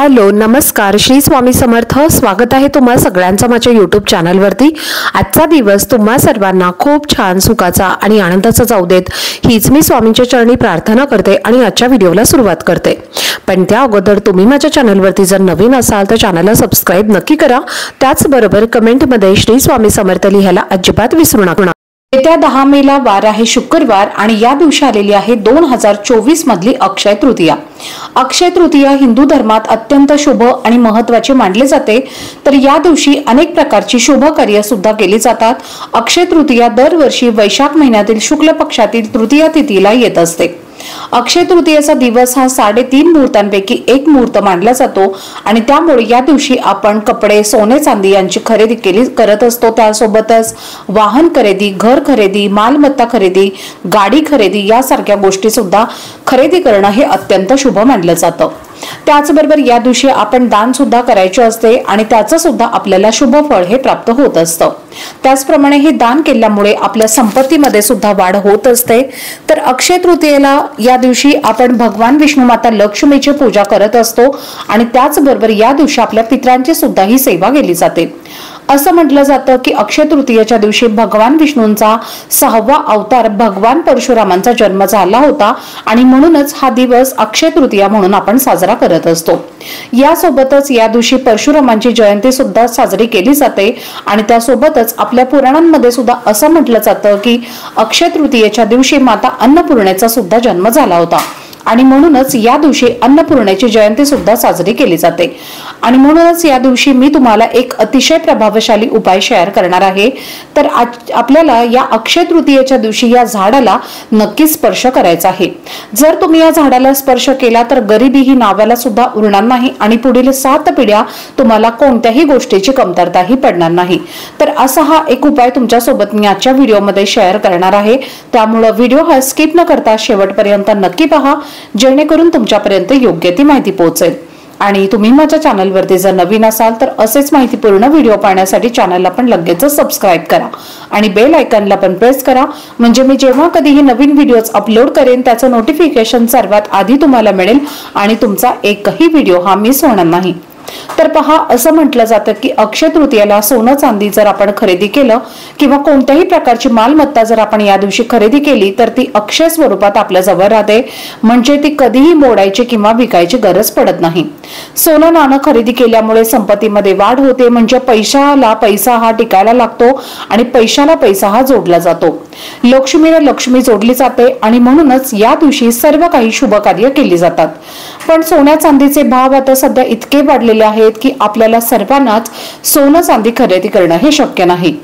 Hello नमस्कार. श्री स्वामी समर्थ. स्वागत आहे तुम्हा सगळ्यांचं माझ्या यूट्यूब चॅनलवरती आजचा दिवस तुम्हा सर्वांना खूप छान सुखाचा आणि आनंदाचा जाऊ देत. हीच मी स्वामींच्या चरणी प्रार्थना करते आणि आजच्या व्हिडिओला सुरुवात करते. पण त्या अगोदर तुम्ही माझ्या चॅनलवरती जर नवीन असाल तर चॅनलला सबस्क्राईब नक्की करा. त्याचबरोबर कमेंटमध्ये श्री स्वामी समर्थ लिहायला अजिबात विसरू नका. येत्या दहा मेला वार आहे शुक्रवार आणि या दिवशी आलेली आहे दोन हजार चोवीस मधली अक्षय तृतीया. अक्षय तृतीया हिंदू धर्मात अत्यंत शुभ आणि महत्त्वाचे मानले जाते. तर या दिवशी अनेक प्रकारची शुभ कार्य सुद्धा केली जातात. अक्षय तृतीया दरवर्षी वैशाख महिन्यातील शुक्ल पक्षातील तृतीया तिथीला येत असते. अक्षय तृतीयेचा दिवस हा साडेतीन मुहूर्तांपैकी एक मुहूर्त मानला जातो आणि त्यामुळे या दिवशी आपण कपडे सोने चांदी यांची खरेदी केली करत असतो. त्यासोबतच वाहन खरेदी घर खरेदी मालमत्ता खरेदी गाडी खरेदी यासारख्या गोष्टी सुद्धा खरेदी करणं हे अत्यंत शुभ मानलं जातं. त्याचबरोबर या दिवशी आपण दान सुद्धा करायचे असते आणि त्याचं सुद्धा आपल्याला शुभ फळ हे प्राप्त होत असतं. त्याचप्रमाणे हे दान केल्यामुळे आपल्या संपत्तीमध्ये सुद्धा वाढ होत असते. तर अक्षय तृतीयेला या दिवशी आपण भगवान विष्णू माता लक्ष्मीची पूजा करत असतो आणि त्याचबरोबर या दिवशी आपल्या पित्रांची सुद्धा ही सेवा केली जाते. असं म्हटलं जातं की अक्षय तृतीयेच्या दिवशी भगवान विष्णूंचा सहावा अवतार भगवान परशुरामांचा जन्म झाला होता आणि म्हणूनच हा दिवस अक्षय तृतीया म्हणून आपण साजरा करत असतो. यासोबतच या दिवशी परशुरामांची जयंती सुद्धा साजरी केली जाते आणि त्यासोबतच आपल्या पुराणांमध्ये सुद्धा असं म्हटलं जातं की अक्षय तृतीयेच्या दिवशी माता अन्नपूर्णेचा सुद्धा जन्म झाला होता. आणि म्हणूनच या दिवशी अन्नपूर्णेची जयंती सुद्धा साजरी केली जाते. आणि म्हणूनच या दिवशी मी तुम्हाला एक अतिशय प्रभावशाली उपाय शेअर करणार आहे. तर आपल्याला या अक्षय तृतीयेच्या दिवशी या झाडाला नक्की स्पर्श करायचा आहे. जर तुम्ही या झाडाला स्पर्श केला तर गरिबी ही नावाला सुद्धा उरणार नाही आणि पुढील सात पिढ्या तुम्हाला कोणत्याही गोष्टीची कमतरताही पडणार नाही. तर असा हा एक उपाय तुमच्यासोबत मी आजच्या व्हिडिओमध्ये शेअर करणार आहे. त्यामुळं व्हिडिओ हा स्किप न करता शेवटपर्यंत नक्की पहा. जेणेकरून तुमच्यापर्यंत योग्य ती माहिती पोहोचेल. आणि तुम्ही माझ्या चॅनलवरती जर नवीन असाल तर असेच माहितीपूर्ण व्हिडिओ पाहण्यासाठी चॅनलला पण लगेच सबस्क्राईब करा. आणि बेल आयकनला पण प्रेस करा. म्हणजे मी जेव्हा कधीही नवीन व्हिडिओज अपलोड करेन त्याचं नोटिफिकेशन सर्वात आधी तुम्हाला मिळेल आणि तुमचा एकही व्हिडिओ हा मिस होणार नाही. तर पहा असं म्हटलं जातं की अक्षय तृतीयाला सोनं चांदी जर आपण खरेदी केलं किंवा कोणत्याही प्रकारची मालमत्ता जर आपण या दिवशी खरेदी केली तर ती अक्षय स्वरूपात आपल्या जवळ राहते. म्हणजे ती कधीही मोडायची किंवा विकायची गरज पडत नाही. सोनं नाणं खरेदी केल्यामुळे संपत्तीमध्ये वाढ होते म्हणजे पैशाला पैसा हा टिकायला लागतो आणि पैशाला पैसा हा जोडला जातो. लक्ष्मीला लक्ष्मी जोडली जाते आणि म्हणूनच या दिवशी सर्व काही शुभ कार्य केली जातात. पण सोन्या चांदीचे भाव आता सध्या इतके वाढलेले आहेत की आपल्याला सर्वांनाच सोनं चांदी खरेदी करणं हे शक्य नाही.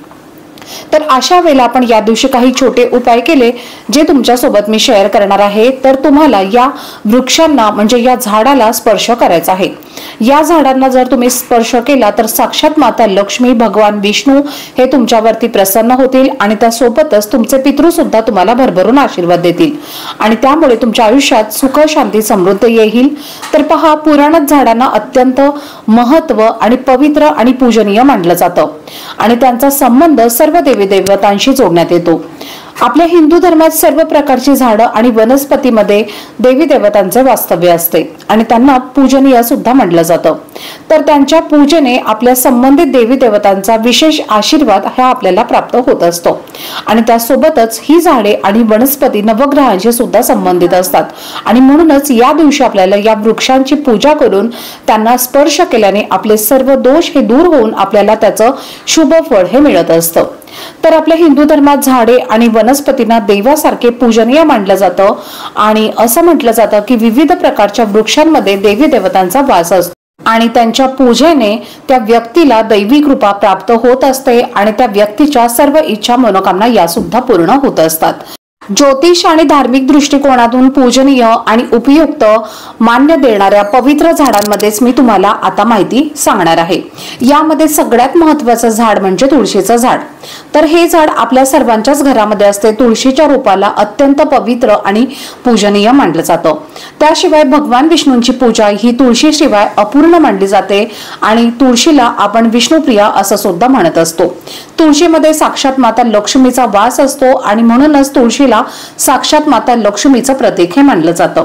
तर अशा वेळेला आपण या दिवशी काही छोटे उपाय केले जे तुमच्यासोबत मी शेअर करणार आहे. तर तुम्हाला या वृक्षांना म्हणजे या झाडाला स्पर्श करायचा आहे. या झाडांना जर तुम्ही स्पर्श केला तर साक्षात माता लक्ष्मी भगवान विष्णू हे तुमच्यावरती प्रसन्न होतील आणि त्यासोबतच तुमचे पितृ सुद्धा तुम्हाला भरभरून आशीर्वाद देतील. आणि त्यामुळे तुमच्या आयुष्यात सुख शांती समृद्ध येईल. तर पहा पुराणात झाडांना अत्यंत महत्त्व आणि पवित्र आणि पूजनीय मानलं जातं. आणि त्यांचा संबंध सर्व देवी देवतांशी जोडण्यात येतो. आपल्या हिंदू धर्मात सर्व प्रकारची झाडं आणि वनस्पतीमध्ये देवी देवतांचे वास्तव्य असते आणि त्यांना पूजनीय सुद्धा म्हटलं जातं. तर त्यांच्या पूजेने आपल्या संबंधित देवी देवतांचा विशेष आशीर्वाद हा आपल्याला प्राप्त होत असतो. आणि त्यासोबतच ही झाडे आणि वनस्पती नवग्रहांशी सुद्धा संबंधित असतात. आणि म्हणूनच या दिवशी आपल्याला या वृक्षांची पूजा करून त्यांना स्पर्श केल्याने आपले सर्व दोष हे दूर होऊन आपल्याला त्याचं शुभ फळ हे मिळत असतं. तर आपल्या हिंदू धर्मात झाडे आणि वनस्पतींना देवासारखे पूजनीय मानलं जातं. आणि असं म्हटलं जातं की विविध प्रकारच्या वृक्षांमध्ये देवी देवतांचा वास असतो. आणि त्यांच्या पूजेने त्या व्यक्तीला दैवी कृपा प्राप्त होत असते आणि त्या व्यक्तीच्या सर्व इच्छा मनोकामना या सुद्धा पूर्ण होत असतात. ज्योतिष आणि धार्मिक दृष्टिकोनातून पूजनीय आणि उपयुक्त मान्य देणाऱ्या पवित्र झाडांमध्येच मी तुम्हाला आता माहिती सांगणार आहे. यामध्ये सगळ्यात महत्वाचं झाड म्हणजे तुळशीचं झाड. तर हे झाड आपल्या सर्वांच्याच घरामध्ये असते तुळशीच्या रूपाला अत्यंत पवित्र आणि पूजनीय मानलं जातं. त्याशिवाय भगवान विष्णूंची पूजा ही तुळशीशिवाय अपूर्ण मानली जाते आणि तुळशीला आपण विष्णुप्रिया असं सुद्धा म्हणत असतो. तुळशीमध्ये साक्षात माता लक्ष्मीचा वास असतो आणि म्हणूनच तुळशीला साक्षात माता लक्ष्मीचं प्रतीक हे मानलं जातं.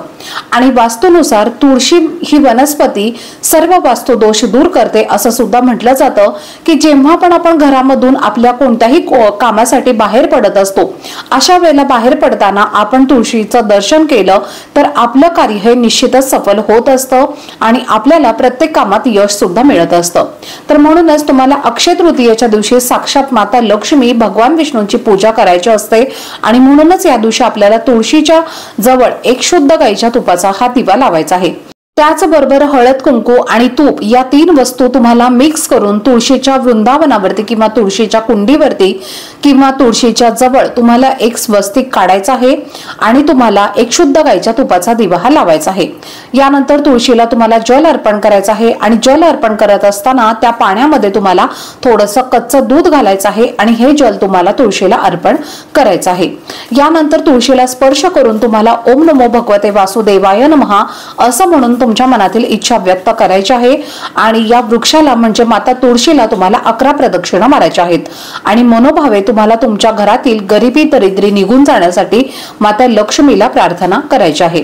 आणि वास्तूनुसार तुळशी ही वनस्पती सर्व वास्तू दोष दूर करते असं सुद्धा म्हटलं जातं की जेव्हा पण आपण घरामधून आपल्या कोणत्याही कामासाठी बाहेर पडत असतो अशा वेळेला बाहेर पडताना आपण तुळशीचं दर्शन केलं तर आपलं कार्य हे निश्चितच सफल होत असतं आणि आपल्याला प्रत्येक कामात यश सुद्धा मिळत असतं. तर म्हणूनच तुम्हाला अक्षय तृतीयेच्या दिवशी साक्षात माता लक्ष्मी भगवान विष्णूंची पूजा करायची असते. आणि म्हणूनच या दिवशी आपल्याला तुळशीच्या जवळ एक शुद्ध गाईच्या तुपाचा हा दिवा लावायचा आहे. त्याचबरोबर हळद कुंकू आणि तूप या तीन वस्तू तुम्हाला मिक्स करून तुळशीच्या वृंदावनावरती किंवा तुळशीच्या कुंडीवरती किंवा तुळशीच्या जवळ तुम्हाला एक स्वस्तिक काढायचा आहे आणि तुम्हाला एक शुद्ध गायच्या तुपाचा दिवा हा लावायचा आहे. यानंतर तुळशीला तुम्हाला जल अर्पण करायचं आहे आणि जल अर्पण करत असताना त्या पाण्यामध्ये तुम्हाला थोडस कच्चं दूध घालायचं आहे आणि हे जल तुम्हाला तुळशीला अर्पण करायचं आहे. यानंतर तुळशीला स्पर्श करून तुम्हाला ओम नमो भगवते वासुदेवाय नमहा असं म्हणून तुमच्या मनातील इच्छा व्यक्त करायची आहे. आणि या वृक्षाला म्हणजे माता तुळशीला तुम्हाला अकरा प्रदक्षिणा मारायच्या आहेत. आणि मनोभावे तुम्हाला तुमच्या घरातील गरिबी दरिद्री निघून जाण्यासाठी माता लक्ष्मीला प्रार्थना करायची आहे.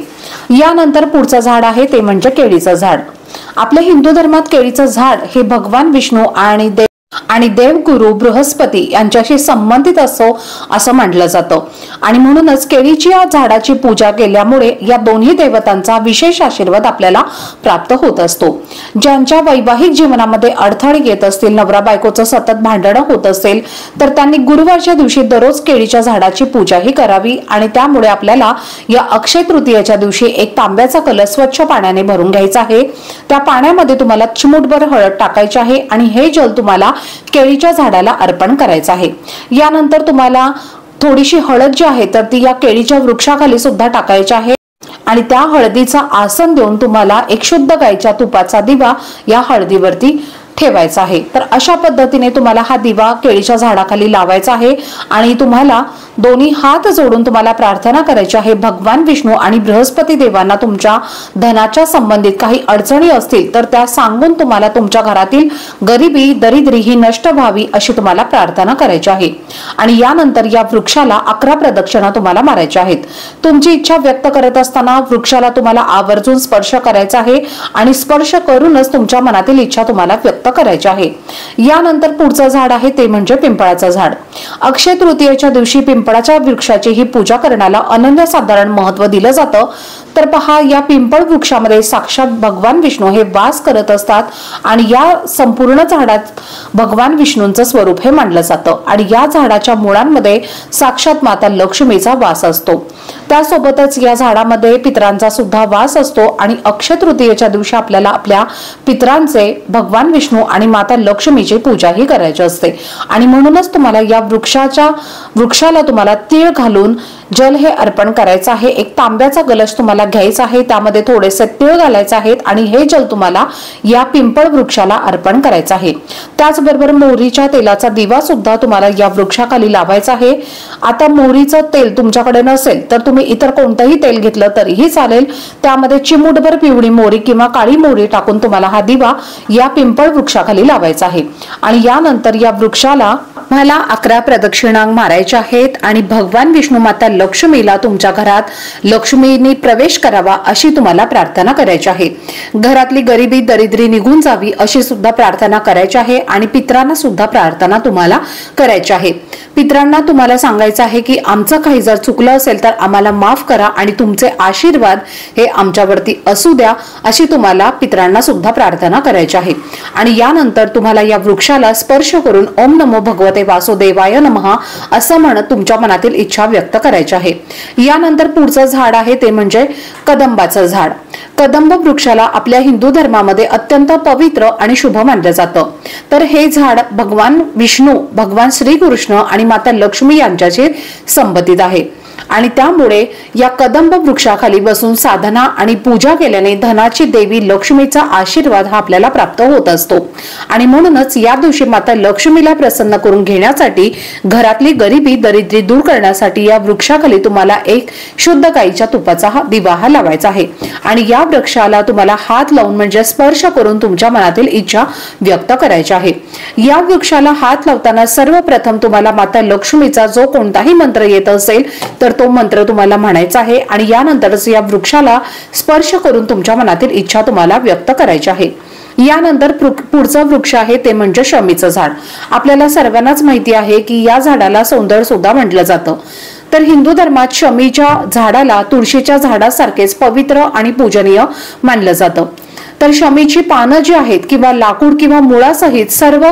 यानंतर पुढचं झाड आहे ते म्हणजे केळीचं झाड. आपल्या हिंदू धर्मात केळीचं झाड हे भगवान विष्णू आणि आणि देवगुरु बृहस्पती यांच्याशी संबंधित असो असं म्हटलं जातं. आणि म्हणूनच केळीची या झाडाची पूजा केल्यामुळे या दोन्ही देवतांचा विशेष आशीर्वाद आपल्याला प्राप्त होत असतो. ज्यांच्या वैवाहिक जीवनामध्ये अडथळे येत असतील नवरा बायकोचं सतत भांडणं होत असेल तर त्यांनी गुरुवारच्या दिवशी दररोज केळीच्या झाडाची पूजाही करावी आणि त्यामुळे आपल्याला या अक्षय तृतीयेच्या दिवशी एक तांब्याचा कलश स्वच्छ पाण्याने भरून घ्यायचा आहे. त्या पाण्यामध्ये तुम्हाला चिमूटभर हळद टाकायची आहे आणि हे जल तुम्हाला केळीच्या झाडाला अर्पण करायचं आहे. यानंतर तुम्हाला थोडीशी हळद जी आहे तर ती या केळीच्या वृक्षाखाली सुद्धा टाकायची आहे. आणि त्या हळदीचा आसन देऊन तुम्हाला एक शुद्ध गायच्या तुपाचा दिवा या हळदीवरती ठेवायचा आहे. तर अशा पद्धतीने तुम्हाला हा दिवा केळीच्या झाडाखाली लावायचा आहे आणि तुम्हाला दोन्ही हात जोडून तुम्हाला प्रार्थना करायची आहे. भगवान विष्णू आणि बृहस्पती देवांना तुमच्या धनाच्या संबंधित काही अडचणी असतील तर त्या सांगून तुम्हाला तुमच्या घरातील गरिबी दरिद्री ही नष्ट व्हावी अशी तुम्हाला प्रार्थना करायची आहे. आणि यानंतर या वृक्षाला अकरा प्रदक्षिणा तुम्हाला मारायच्या आहेत. तुमची इच्छा व्यक्त करत असताना वृक्षाला तुम्हाला आवर्जून स्पर्श करायचा आहे आणि स्पर्श करूनच तुमच्या मनातील इच्छा तुम्हाला व्यक्त करायची आहे. यानंतर पुढचं झाड आहे ते म्हणजे पिंपळाचं झाड. अक्षय तृतीयेच्या दिवशी पिंपळाच्या वृक्षाची ही पूजा करण्याला अनन्यसाधारण महत्त्व दिलं जातं. तर पहा या पिंपळ वृक्षामध्ये साक्षात भगवान विष्णू हे वास करत असतात आणि या संपूर्ण झाडात भगवान विष्णूंचं स्वरूप हे मानलं जातं आणि या झाडाच्या मुळांमध्ये साक्षात माता लक्ष्मीचा वास असतो. त्यासोबतच या झाडामध्ये पितरांचा सुद्धा वास असतो आणि अक्षय तृतीयेच्या दिवशी आपल्याला आपल्या पितरांचे भगवान विष्णू आणि माता लक्ष्मीची पूजाही करायची असते. आणि म्हणूनच तुम्हाला या वृक्षाच्या वृक्षाला तुम्हाला तीळ घालून जल हे अर्पण करायचं आहे. एक तांब्याचा गलश तुम्हाला घ्यायचा आहे. त्यामध्ये थोडेसे तीळ घालायचे आहेत आणि हे जल तुम्हाला या पिंपळ वृक्षाला अर्पण करायचं आहे. त्याचबरोबर मोहरीच्या तेलाचा दिवा सुद्धा तुम्हाला या वृक्षाखाली लावायचा आहे. आता मोहरीचं तेल तुमच्याकडे नसेल तर तुम्ही इतर कोणतंही तेल घेतलं तरीही चालेल. त्यामध्ये चिमूटभर पिवळी मोहरी किंवा काळी मोहरी टाकून तुम्हाला हा दिवा या पिंपळ वृक्षाखाली लावायचा आहे. आणि यानंतर या वृक्षाला मला अकरा प्रदक्षिणांग मारायच्या आहेत आणि भगवान विष्णू माता लक्ष्मीला तुमच्या घरात लक्ष्मीने प्रवेश करावा अशी तुम्हाला प्रार्थना करायची आहे. घरातली गरिबी दरिद्री निघून जावी अशी सुद्धा प्रार्थना करायची आहे आणि पित्रांना सुद्धा प्रार्थना तुम्हाला करायची आहे. पित्रांना तुम्हाला सांगायचं आहे की आमचं काही जर चुकलं असेल तर आम्हाला माफ करा आणि तुमचे आशीर्वाद हे आमच्यावरती असू द्या अशी तुम्हाला पित्रांना सुद्धा प्रार्थना करायची आहे. आणि यानंतर तुम्हाला या वृक्षाला स्पर्श करून ओम नमो भगवते वासुदेवाय नमहा असं म्हणत तुमच्या मनातील इच्छा व्यक्त करायची आहे. यानंतर पुढचं झाड आहे ते म्हणजे कदंबाचं झाड. कदंब वृक्षाला आपल्या हिंदू धर्मामध्ये अत्यंत पवित्र आणि शुभ मानलं जातं. तर हे झाड भगवान विष्णू भगवान श्रीकृष्ण आणि माता लक्ष्मी यांच्याशी संबंधित आहे. आणि त्यामुळे या कदंब वृक्षाखाली बसून साधना आणि पूजा केल्याने धनाची देवी लक्ष्मीचा आशीर्वाद हा आपल्याला प्राप्त होत असतो. आणि म्हणूनच या दिवशी माता लक्ष्मीला प्रसन्न करून घेण्यासाठी घरातली गरिबी दरिद्री दूर करण्यासाठी या वृक्षाखाली तुम्हाला एक शुद्ध गाईच्या तुपाचा हा दिवा हा लावायचा आहे. आणि या वृक्षाला तुम्हाला हात लावून म्हणजे स्पर्श करून तुमच्या मनातील इच्छा व्यक्त करायची आहे. या वृक्षाला हात लावताना सर्वप्रथम तुम्हाला माता लक्ष्मीचा जो कोणताही मंत्र येत असेल तर तो मंत्र तुम्हाला म्हणायचा आहे आणि यानंतरच या वृक्षाला स्पर्श करून तुमच्या मनातील इच्छा तुम्हाला व्यक्त करायची आहे. यानंतर पुढचं वृक्ष आहे ते म्हणजे शमीचं झाड. आपल्याला सर्वांनाच माहिती आहे की या झाडाला सौंदर्य सुद्धा म्हटलं जातं. तर हिंदू धर्मात शमीच्या झाडाला तुळशीच्या झाडासारखेच पवित्र आणि पूजनीय मानलं जातं. तर शमीची पानं जी आहेत किंवा लाकूड किंवा मुळासहित सर्व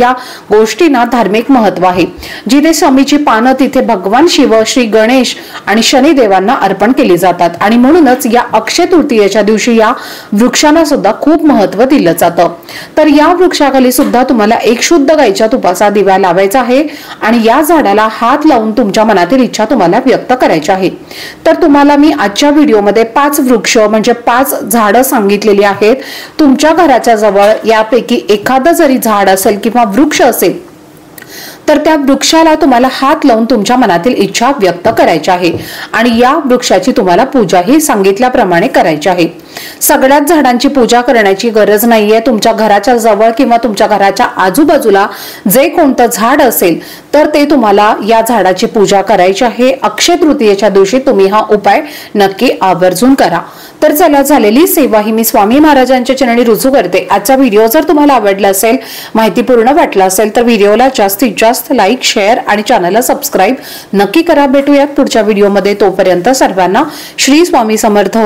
या गोष्टींना धार्मिक महत्त्व आहे. जिथे शमीची पानं तिथे भगवान शिव श्री गणेश आणि शनिदेवांना अर्पण केली जातात. आणि म्हणूनच या अक्षय तृतीयेच्या दिवशी या वृक्षांना सुद्धा खूप महत्त्व दिलं जातं. तर या वृक्षाखाली सुद्धा तुम्हाला एक शुद्ध गायच्या तुपाचा दिवा लावायचा आहे आणि या झाडाला हात लावून तुमच्या मनातील इच्छा तुम्हाला व्यक्त करायची आहे. तर तुम्हाला मी आजच्या व्हिडिओमध्ये पाच वृक्ष म्हणजे पाच झाडं सांगितलेली आहेत. तुमच्या घराच्या जवळ यापैकी एखादं जरी झाड असेल किंवा वृक्ष असेल तर त्या वृक्षाला तुम्हाला हात लावून तुमच्या मनातील इच्छा व्यक्त करायची आहे. आणि या वृक्षाची तुम्हाला पूजा ही सांगितल्याप्रमाणे करायची आहे. सगळ्याच झाडांची पूजा करण्याची गरज नाहीये. तुमच्या घराच्या जवळ किंवा तुमच्या घराच्या आजूबाजूला जे कोणतं झाड असेल तर ते तुम्हाला या झाडाची पूजा करायची आहे. अक्षय तृतीयेच्या दिवशी तुम्ही हा उपाय नक्की आवर्जून करा. तर चला झालेली सेवा ही मी स्वामी महाराजांच्या चरणी रुजू करते. आजचा व्हिडिओ जर तुम्हाला आवडला असेल माहितीपूर्ण वाटला असेल तर व्हिडिओला जास्तीत जास्त लाईक शेअर आणि चॅनलला सबस्क्राईब नक्की करा. भेटूयात पुढच्या व्हिडिओमध्ये. तोपर्यंत सर्वांना श्री स्वामी समर्थ.